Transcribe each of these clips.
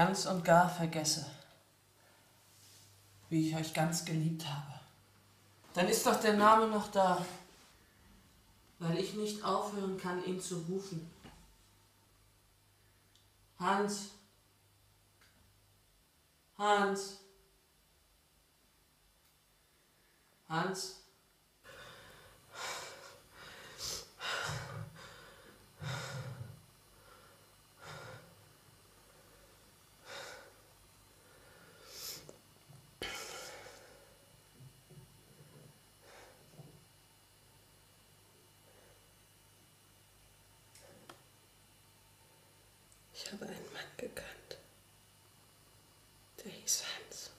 ganz und gar vergesse, wie ich euch ganz geliebt habe, dann ist doch der Name noch da, weil ich nicht aufhören kann, ihn zu rufen. Hans. Hans. Hans. Ich habe einen Mann gekannt. Der hieß Hans.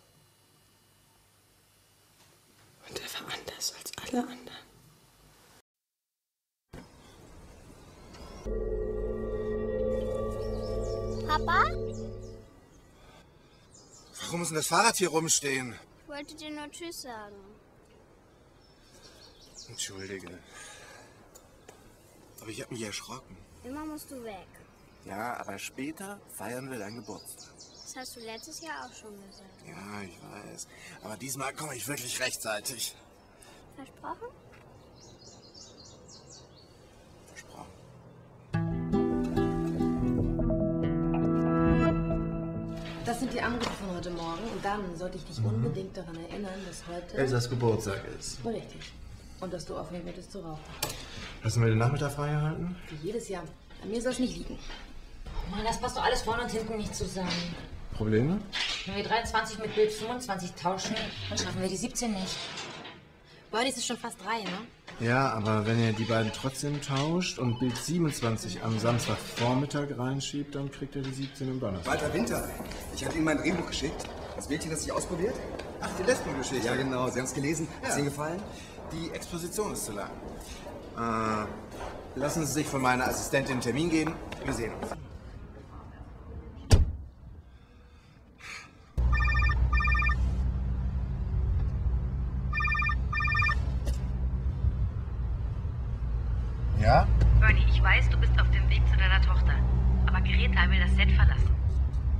Und er war anders als alle anderen. Papa? Warum muss denn das Fahrrad hier rumstehen? Ich wollte dir nur Tschüss sagen. Entschuldige. Aber ich habe mich erschrocken. Immer musst du weg. Ja, aber später feiern wir deinen Geburtstag. Das hast du letztes Jahr auch schon gesagt. Ja, ich weiß. Aber diesmal komme ich wirklich rechtzeitig. Versprochen? Versprochen. Das sind die Anrufe von heute Morgen und dann sollte ich dich unbedingt daran erinnern, dass heute... Elsas Geburtstag ist. War richtig. Und dass du aufhören würdest zu rauchen. Lassen wir den Nachmittag frei halten? Wie jedes Jahr. An mir soll es nicht liegen. Mann, das passt doch alles vorne und hinten nicht zusammen. Probleme? Wenn wir 23 mit Bild 25 tauschen, dann schaffen wir die 17 nicht. Bernie ist schon fast drei, ne? Ja, aber wenn ihr die beiden trotzdem tauscht und Bild 27 am Samstagvormittag reinschiebt, dann kriegt ihr die 17 im Donnerstag. Walter Winter, ich hatte Ihnen mein Drehbuch geschickt. Das Mädchen, das sich ausprobiert? Ach, die Lesbengeschichte. Ja, genau. Sie haben es gelesen. Hat es Ja. Ihnen gefallen? Die Exposition ist zu lang. Äh, lassen Sie sich von meiner Assistentin einen Termin geben. Wir sehen uns. Ja? Bernie, ich weiß, du bist auf dem Weg zu deiner Tochter. Aber Greta will das Set verlassen,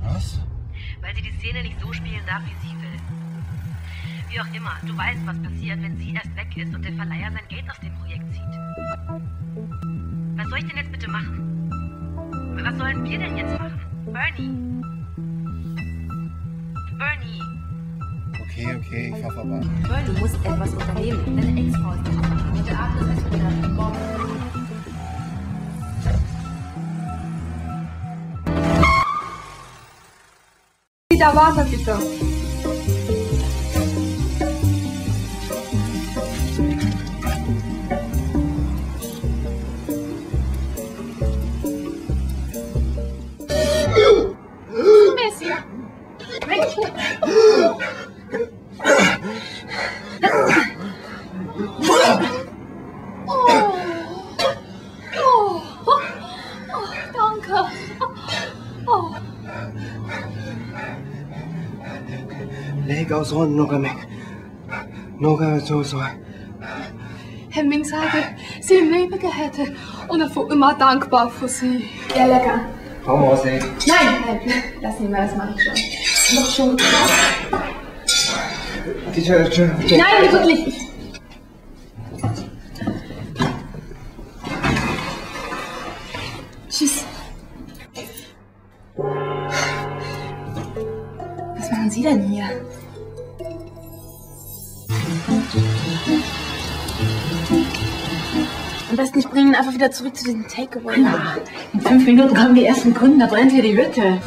Was? weil sie die Szene nicht so spielen darf, wie sie will. Wie auch immer, du weißt, was passiert, wenn sie erst weg ist und der Verleiher sein Geld aus dem Projekt zieht. Was soll ich denn jetzt bitte machen? Was sollen wir denn jetzt machen? Bernie! Bernie! Okay, okay, ich fahr vorbei. Bernie, du musst etwas unternehmen. Deine Ex-Frau ist. Heute Abend ist es wieder. Morgen. Da warte Leg aus Runden, Nogamek. Noga, so, so. Herr Ming sage, Sie im Leben gerettet und er war immer dankbar für Sie. Ja, lecker. Komm ey. Nein, nein, lass ihn mal, das mache ich schon. Noch schon. Nein, wirklich. Am besten, ich bringe ihn einfach wieder zurück zu diesem Takeaway. In fünf Minuten kommen die ersten Kunden, da brennt hier die Hütte.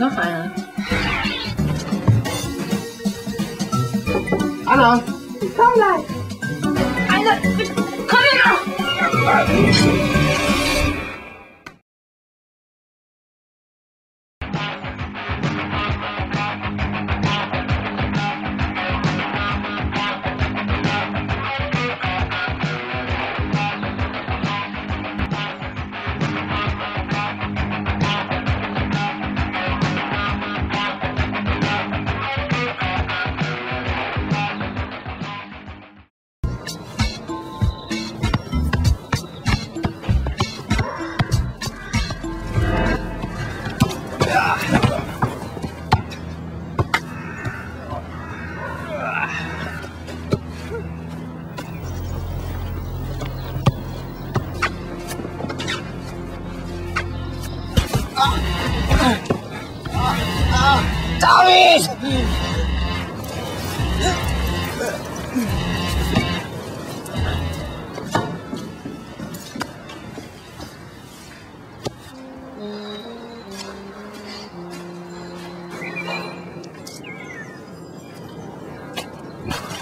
No silence. Hello. Come on. I know. Come here. Tommy! you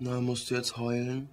Na, musst du jetzt heulen?